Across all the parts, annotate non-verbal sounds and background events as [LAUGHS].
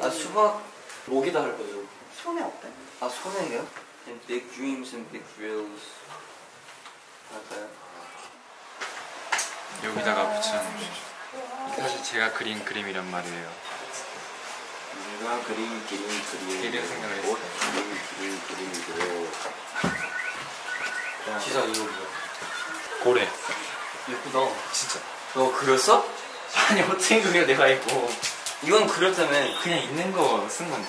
아 수박 목에다 할 거죠. 손에 어때? 아 손에요? And big dreams and big dreams. 할까요? 여기다가 붙여놓은 게 사실 제가 그린 그림이란 말이에요. 내가 그린 그림 그림 이런 생각을 옷 했어요. 그림 그림 그림으로 [LAUGHS] 지성 이거 뭐야? 고래. 예쁘다. 진짜. 너 그렸어? [LAUGHS] 아니 어떻게 그려 내가 있고 이건 그렸다며. 그냥 있는 거 쓴 건데.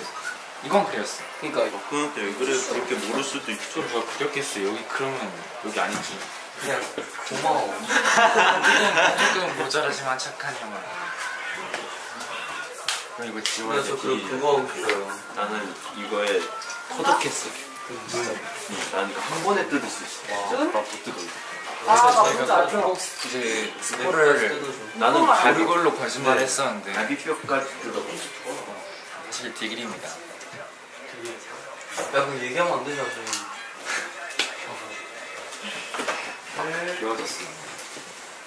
이건 그렸어. 그러니까 이거 그런데 왜 그래 그렇게 모를 수도 있죠 저 누가 그렸겠어. 여기 그러면 여기 아니지. 그냥 고마워. [LAUGHS] 조금 모자라지만 착한 형아. 그럼 이거 지워야 돼. 그래서 그 그거 하고 싶어요. 나는 이거에 터득했어. 나는 이거 한 번에 뜯을 수 있어 나못 뜯어. 아, 나 저희가. 꼭 이제 스포를. 나는 그걸로 거짓말 네. 했었는데 사실 디그리입니다. 야 그럼 얘기하면 안 되잖아. 저희. 귀여워졌어.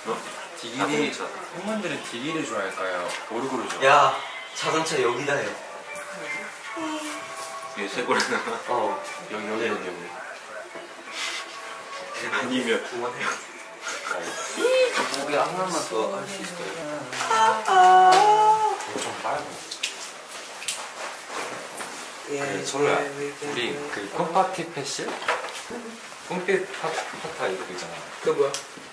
어? 디기리 팬분들은 디기를 좋아할까요? 오르고를 좋아? 야 자동차 여기다 해. 쇄골 하나 어. 여기 여기 여기 여기. 아니면 목에 하나만 더 할 수 있을까요? 좀 빨고. 예, 그 솔로야. 우리 그 콤파티 패실? 꿈빛 파- 파타 이거 있잖아. 그 뭐야?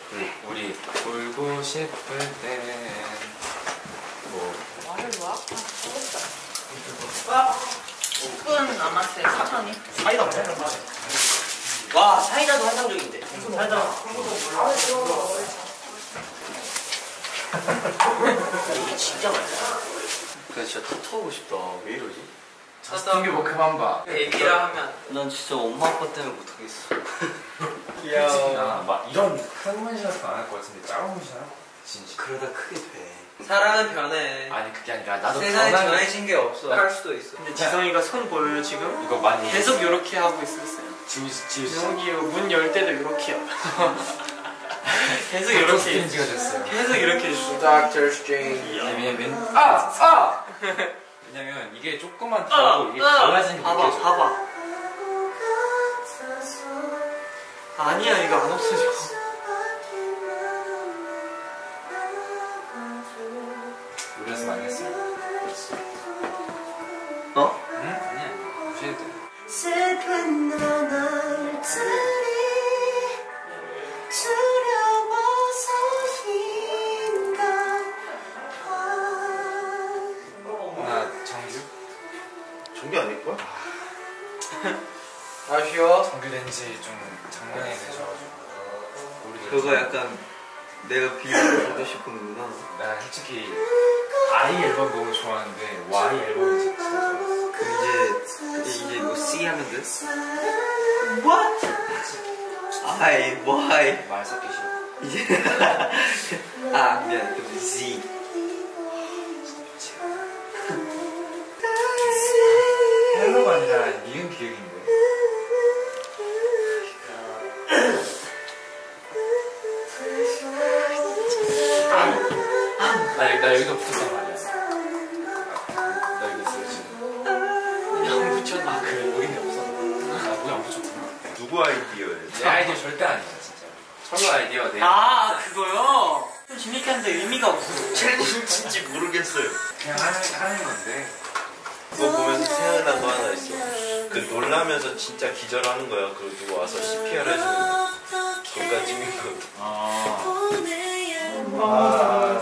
그 우리 울고 싶을 땐 뭐. 말을 놔? 아, 10분 남았어요, 천천히. 와 사이다도 환상적인데. 이게 진짜 맛있어. 그래서 진짜 타투하고 싶다. 왜 이러지? 저스틴 비버 그만 봐. 애기라 하면 난 진짜 엄마 아빠 때문에 못하겠어. [LAUGHS] 아, 막 이런 큰 문신은 안할 것 같은데 작은 문신 할 진짜. 그러다 크게 돼. 사람은 변해. 아니 그게 아니라 나도 세상에 정해진 게 없어. 할 수도 있어. 근데 지성이가 손 보여요 지금? 이거 많이 계속 이렇게 하고 있었어요. 지우 지우 여기 문 열 때도 이렇게요. [LAUGHS] 계속 이렇게 스트레인지가 됐어요. 계속 이렇게 했어. Doctor Strange. 아니, 왜냐면 아 아. 왜냐면 이게 조금만 더 하고 이게 달라지는 게 봐봐 느껴져. 봐봐. 아니야 이거 안 없어져. 지좀 되셔가지고. 우리 그거 약간 내가 비밀을 보고 싶은구나. 나 솔직히 아이 앨범 너무 좋아하는데 Y 앨범이 진짜 좋았어. 그럼 이제 이제 뭐 C 하면 돼? What? 아이 뭐 아이 말 섞기 싫어. 이제 [LAUGHS] 아 미안 그럼 Z 아 여기는 없어? 나 뭐야 안 붙였구나. 누구 아이디어예요? 내 아이디어 절대 아니야 진짜. 철로 아이디어 내. 아 그거요? 좀 재밌게 하는데 의미가 없어. 챌린지인지 모르겠어요 그냥 하는 하는 건데. 그거 보면서 생각난 거 하나 있어 그 놀라면서 진짜 기절하는 거야 그거 누구 와서 CPR 해주는 거 그거까지 찍는 거 아. 아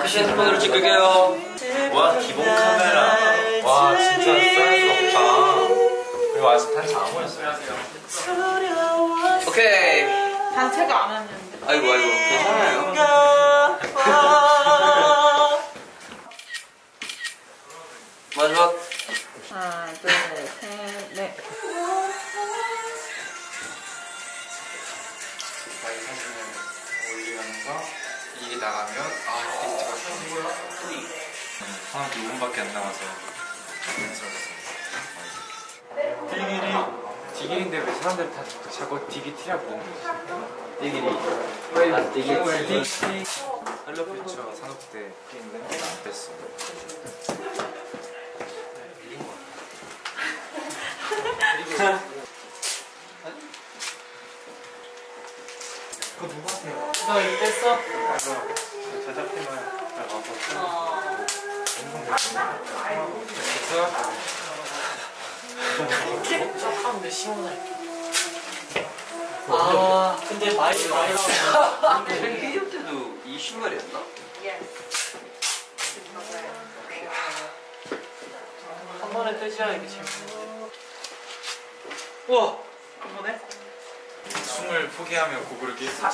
크시 핸드폰으로 찍을게요. 와 기본 카메라 와 진짜 사이즈 없다. 그리고 아직 단체 안 보였어요. 오케이. 단체가 안 하는데. 아이고 아이고 괜찮아요. 한 2분밖에 안 남아서 자연스러웠어. 디기리 디기인데 왜 사람들 다 자꾸 디기 티라고 부르는 거지? 디기리. 아, 디기리. 헬로 퓨처 산업대 안 됐어. 너 하면 시원해. 아, 근데 많이 나와. 헬기업 때도 이 신발이었나? 한 번에 떼지야 이게 재밌는데. 우와, 이거네? 숨을 포기하며 고구르기. 이 숨을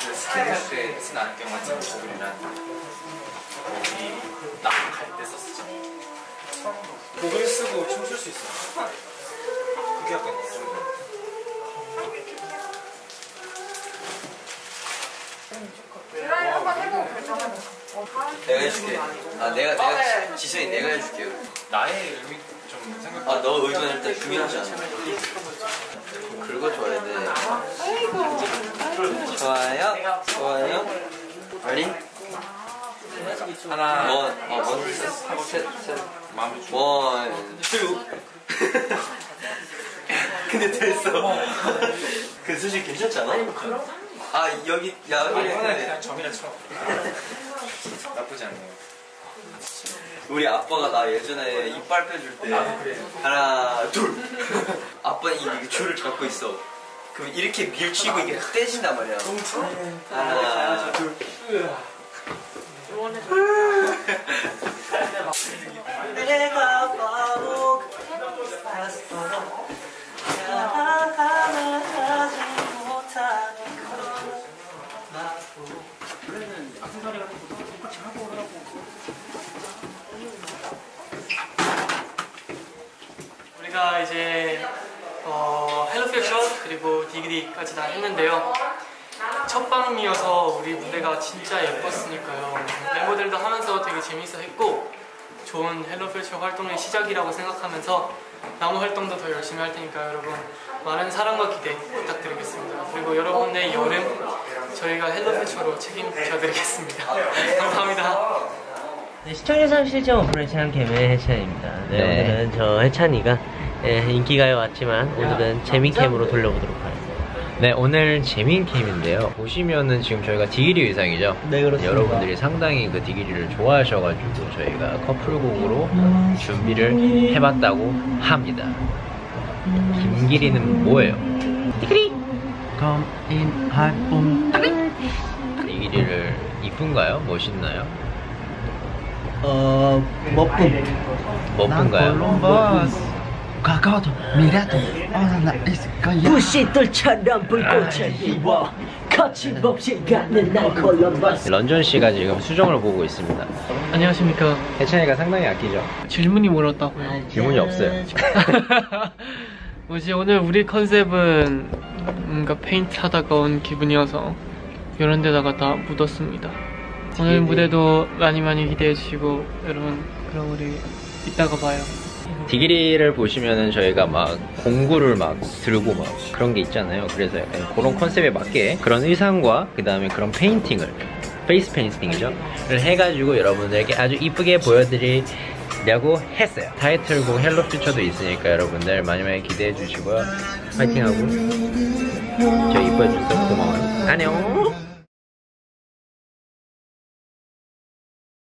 그 스킨할 때쓴 안경 같은 고글이란 거기 딱갈때 썼었 죠. 고글 쓰고 춤출 수 있어. 그게 약간 내가 해줄게. 아 내가 내가 지성이 내가 해줄게요. 나의 의미 좀 생각. 아너 의견 일단 중요하지 않아. 긁어줘야 돼. 좋아요. 좋아요. ready? 하나, 원, 어, 원, 셋, 셋. 원, 투. 근데 됐어. [LAUGHS] 그 수지 괜찮잖아? 아 여기 야 여기 그냥 점이라 쳐. 나쁘지 않네요. 우리 아빠가 나 예전에 이빨 빼줄 때 하나 둘. [LAUGHS] 아빠 이 줄을 잡고 있어. 그럼 이렇게 밀치고 이게 떼진단 말이야. 하나 둘 이제 어, Hello Future 그리고 Diggity까지 다 했는데요. 첫 방이어서 우리 무대가 진짜 예뻤으니까요. 멤버들도 하면서 되게 재밌어 했고 좋은 Hello Future 활동의 시작이라고 생각하면서 남은 활동도 더 열심히 할 테니까 여러분 많은 사랑과 기대 부탁드리겠습니다. 그리고 여러분의 여름 저희가 Hello Future로 책임져드리겠습니다. 감사합니다. 네, 시청자 37.5%의 체험 캠의 해찬입니다. 네, 네. 오늘은 저 해찬이가 예, 인기가요 왔지만 오늘은 재민캠으로 돌려보도록 하겠습니다. 네, 오늘 재민 캠인데요. 보시면은 지금 저희가 디기리 의상이죠? 네, 그렇습니다. 여러분들이 상당히 그 디기리를 좋아하셔가지고 저희가 커플곡으로 준비를 해봤다고 합니다. 김기리는 뭐예요? 디기리! Come in hot boom. 디기리를 이쁜가요? 멋있나요? 어, 멋쁨. 멋쁜가요? 가까워도 미라도 어나 있을 거야 불씨돌처럼 불꽃을 피워 거침없이 가는 날 콜럼버스 런전 씨가 지금 수정을 보고 있습니다. 안녕하십니까. 해찬이가 상당히 아끼죠? 질문이 멀었다고요? 질문이 없어요. [LAUGHS] 뭐지 오늘 우리 컨셉은 뭔가 페인트 하다가 온 기분이어서 이런 데다가 다 묻었습니다 오늘 무대도 많이 많이 기대해 주시고 여러분 그럼 우리 이따가 봐요 Diggity를 보시면은 저희가 막 공구를 막 들고 막 그런 게 있잖아요. 그래서 약간 그런 컨셉에 맞게 그런 의상과 그 다음에 그런 페인팅을 페이스 페인팅이죠. 를 해가지고 여러분들에게 아주 이쁘게 보여드리려고 했어요. 타이틀곡 Hello Future도 있으니까 여러분들 많이 많이 기대해 주시고요. 파이팅하고 저 이뻐해 주셔서 고마워요. 안녕.